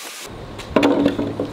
フフフフ。